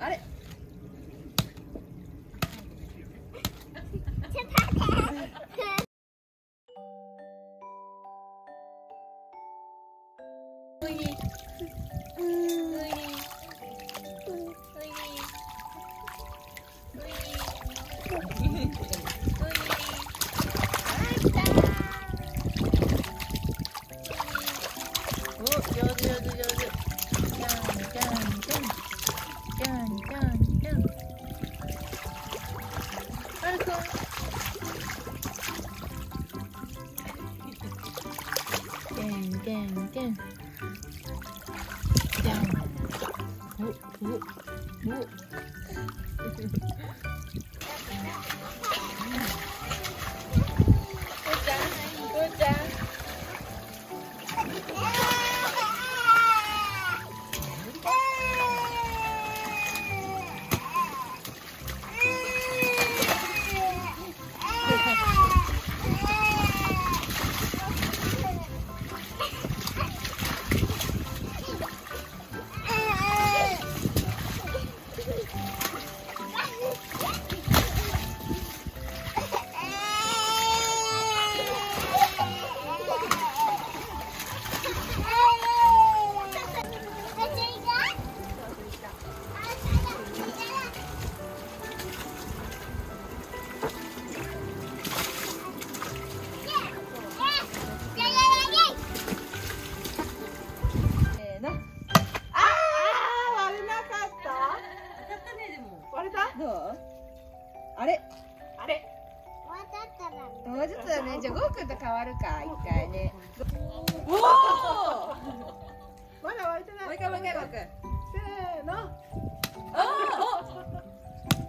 あれ？おお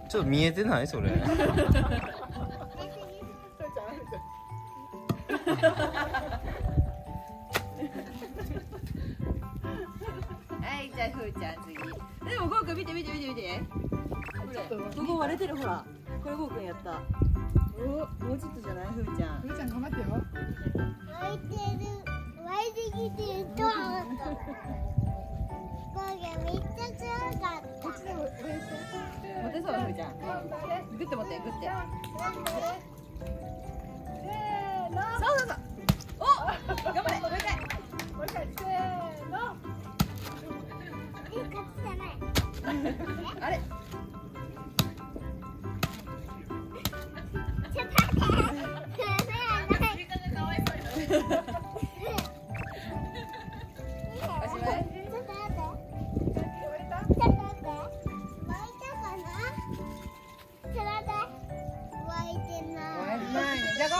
ちょっと見えてない？それ。はいじゃあふーちゃん次。でもゴーくん見て見て見て見て。これここ割れてるほら。これゴーくんやった。おもうちょっとじゃない？ふーちゃん。ふーちゃん頑張ってよ持てそうふーちゃんグッて持ってグッてそうそうそう。お頑張れもう一回。もう一回せーのあれ？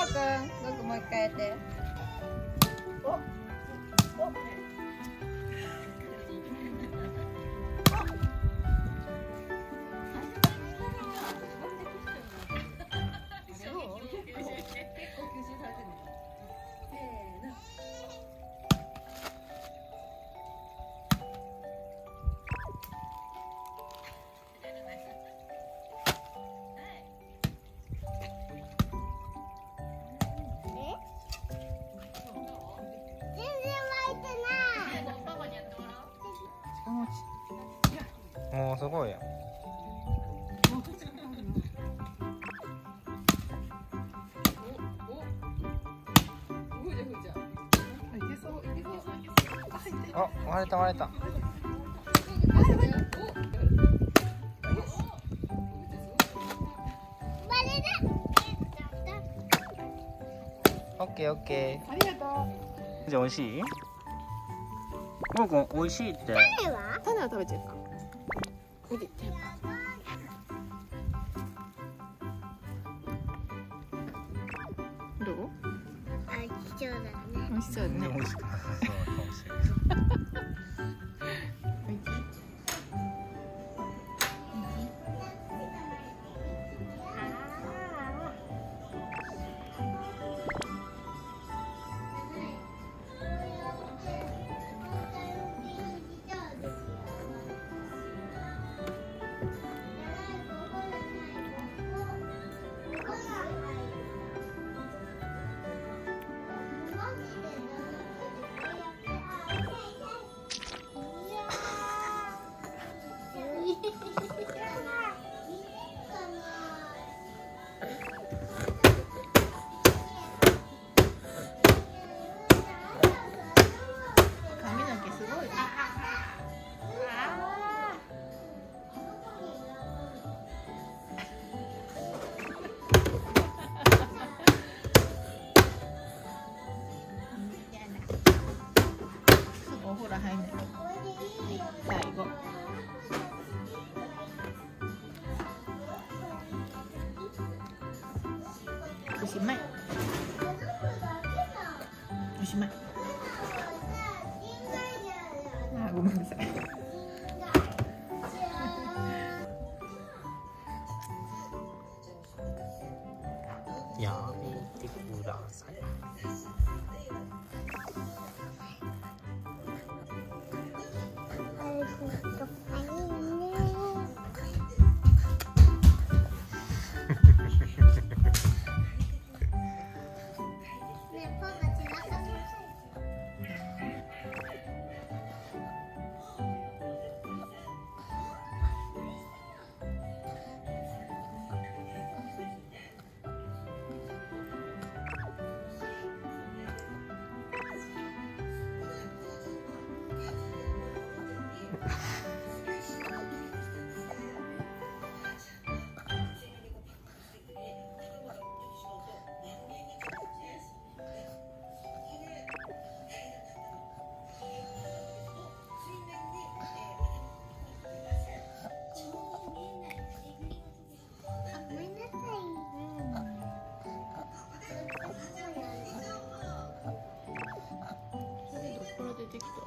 くんゴーくもう一回やって。おおすごいやん。あ割れた割れたオッケーオッケありがとーじゃ美味しいゴーくん美味しいって種は種は食べちゃうか見てどう美味しそうだね。美味しくなさそうかもしれないほら入んない。やめてくださいてきた？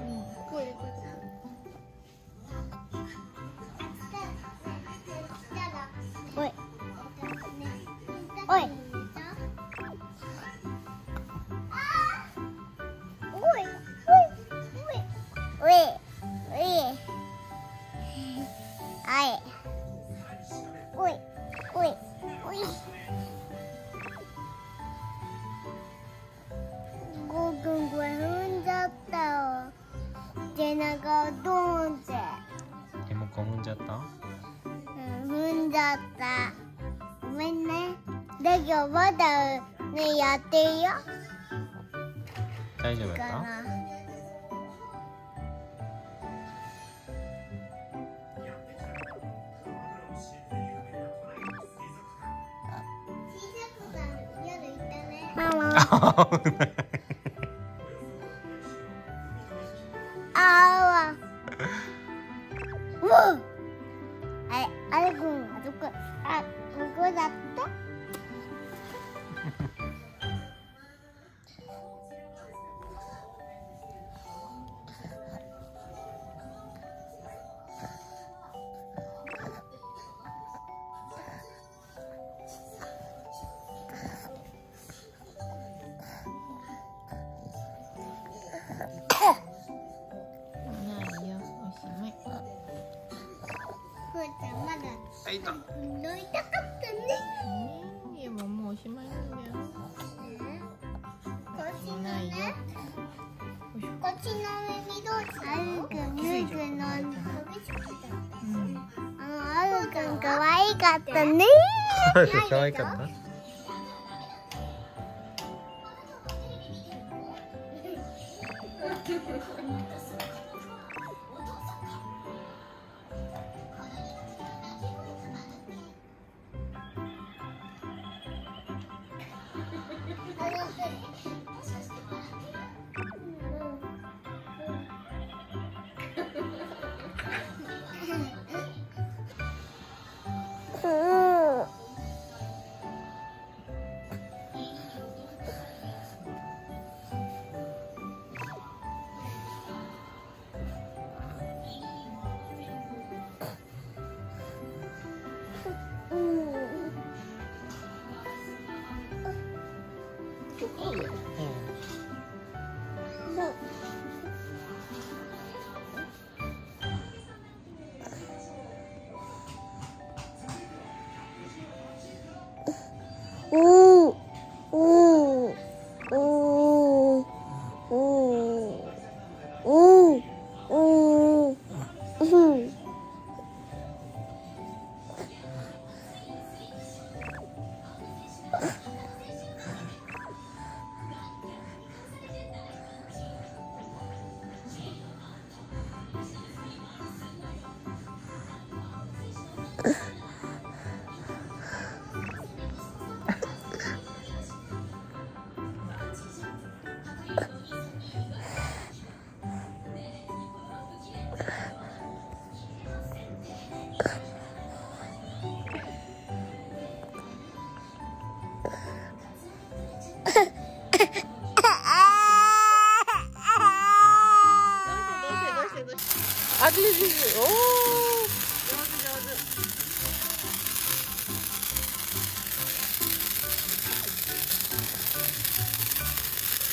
うん。こだけどまだねやってるよ大丈夫かやっなママいと乗りたかったね。いやもうもうおしまいなんだよこっちのね。こっちの上にどうしたのあるくんぬいくんの。うん。あのあるくんかわいかったね。可愛かった おー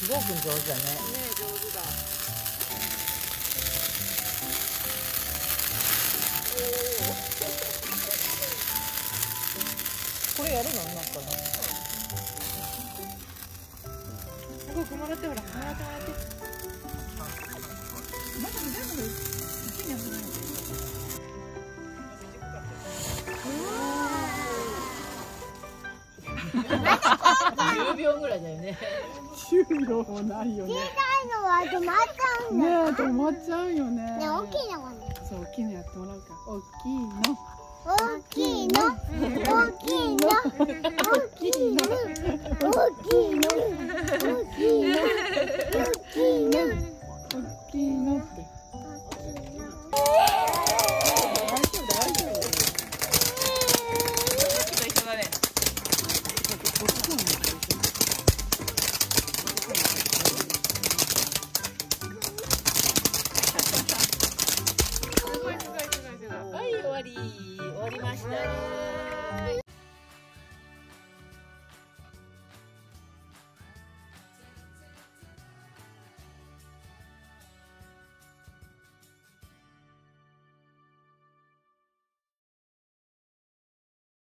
すごく上手だね。ね上手だ。これやるの？なんかな？すごくもらってほらもらってもらって。まだ全部一気にやってない10 秒ぐらいだよね。終了もないよね。小さいのは止まっちゃうんねだえ、止まっちゃうよね。ね大きいのはねそう、大きいのやってもらうから。大きいの。大